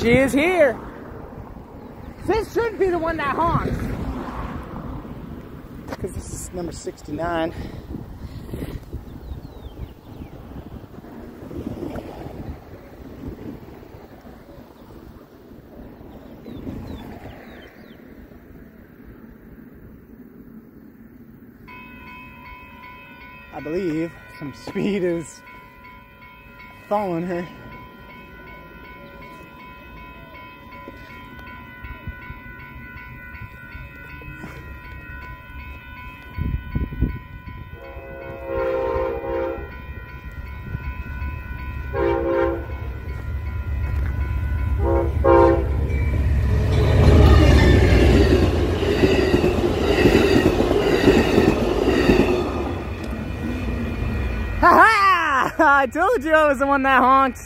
She is here. This should be the one that honks. Because this is number 69. I believe some speed is following her. Ha ha! I told you I was the one that honked.